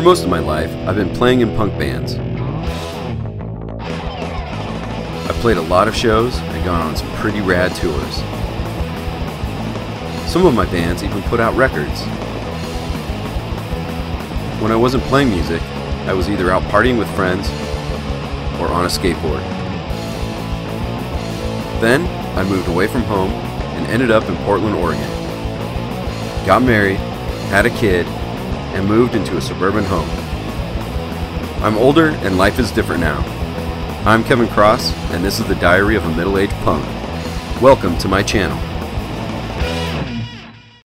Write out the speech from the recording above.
For most of my life, I've been playing in punk bands. I've played a lot of shows and gone on some pretty rad tours. Some of my bands even put out records. When I wasn't playing music, I was either out partying with friends or on a skateboard. Then I moved away from home and ended up in Portland, Oregon. Got married, had a kid, and moved into a suburban home. I'm older and life is different now. I'm Kevin Cross, and this is the Diary of a Middle Aged Punk. Welcome to my channel.